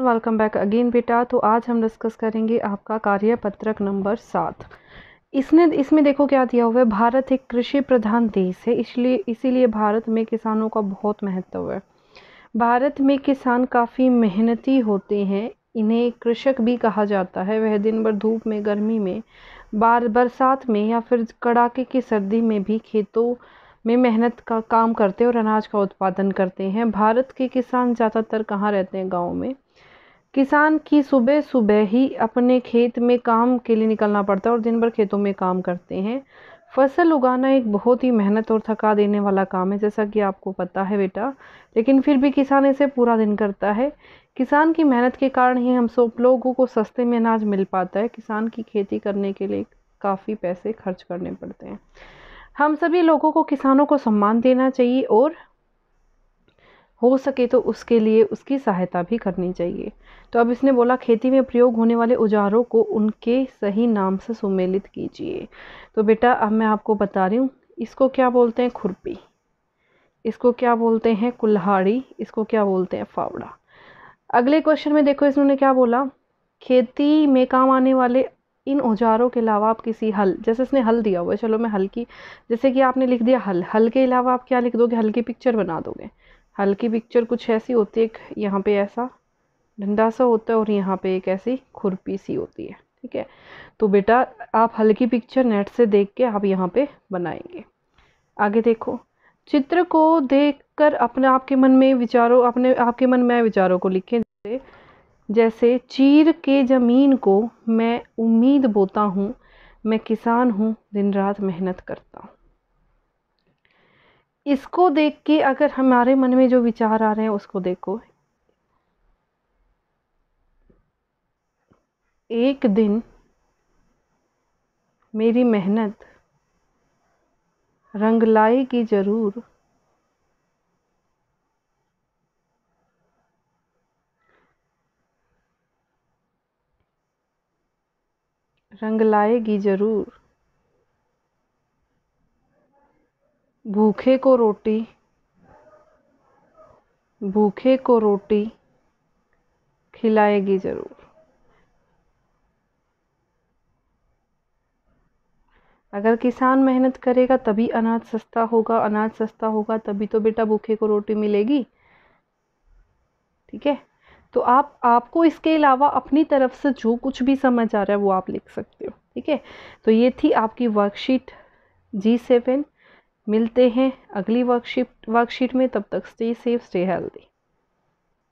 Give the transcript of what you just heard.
Welcome back again बेटा। तो आज हम डिस्कस करेंगे आपका कार्य पत्रक नंबर सात। इसने, इसमें देखो क्या दिया हुआ है, भारत एक कृषि प्रधान देश है, इसलिए, इसीलिए भारत में किसानों का बहुत महत्व है। भारत में किसान काफ़ी मेहनती होते हैं, इन्हें कृषक भी कहा जाता है। वह दिन भर धूप में, गर्मी में, बार, बरसात में या फिर कड़ाके की सर्दी में भी खेतों में मेहनत का काम करते और अनाज का उत्पादन करते हैं। भारत के किसान ज़्यादातर कहाँ रहते हैं? गाँव में। किसान की सुबह सुबह ही अपने खेत में काम के लिए निकलना पड़ता है और दिन भर खेतों में काम करते हैं। फ़सल उगाना एक बहुत ही मेहनत और थका देने वाला काम है, जैसा कि आपको पता है बेटा। लेकिन फिर भी किसान इसे पूरा दिन करता है। किसान की मेहनत के कारण ही हम सब लोगों को सस्ते में अनाज मिल पाता है। किसान की खेती करने के लिए काफ़ी पैसे खर्च करने पड़ते हैं। हम सभी लोगों को किसानों को सम्मान देना चाहिए और हो सके तो उसके लिए उसकी सहायता भी करनी चाहिए। तो अब इसने बोला, खेती में प्रयोग होने वाले औजारों को उनके सही नाम से सुमेलित कीजिए। तो बेटा, अब मैं आपको बता रही हूँ, इसको क्या बोलते हैं? खुरपी। इसको क्या बोलते हैं? कुल्हाड़ी। इसको क्या बोलते हैं? फावड़ा। अगले क्वेश्चन में देखो इन्होंने क्या बोला? खेती में काम आने वाले इन औजारों के अलावा आप किसी हल जैसे इसने हल दिया हुआ है। चलो, मैं हल की, जैसे कि आपने लिख दिया हल। हल के अलावा आप क्या लिख दोगे? हल की पिक्चर बना दोगे। हल की पिक्चर कुछ ऐसी होती है, एक यहाँ पे ऐसा डंडा सा होता है और यहाँ पे एक ऐसी खुरपी सी होती है, ठीक है? तो बेटा, आप हल्की पिक्चर नेट से देख के आप यहाँ पे बनाएँगे। आगे देखो, चित्र को देखकर अपने आपके मन में विचारों, अपने आपके मन में विचारों को लिखें। जैसे, चीर के ज़मीन को मैं उम्मीद बोता हूँ, मैं किसान हूँ दिन रात मेहनत करता हूँ। इसको देख के अगर हमारे मन में जो विचार आ रहे हैं, उसको देखो। एक दिन मेरी मेहनत, रंग लाएगी ज़रूर। रंग लाएगी ज़रूर। भूखे को रोटी, भूखे को रोटी खिलाएगी ज़रूर। अगर किसान मेहनत करेगा, तभी अनाज सस्ता होगा, अनाज सस्ता होगा, तभी तो बेटा भूखे को रोटी मिलेगी। ठीक है? तो आप, आपको इसके अलावा अपनी तरफ़ से जो कुछ भी समझ आ रहा है, वो आप लिख सकते हो। ठीक है? तो ये थी आपकी वर्कशीट जी सेवन मिलते हैं अगली वर्कशीट वर्कशीट में तब तक स्टे सेफ़ स्टे हेल्दी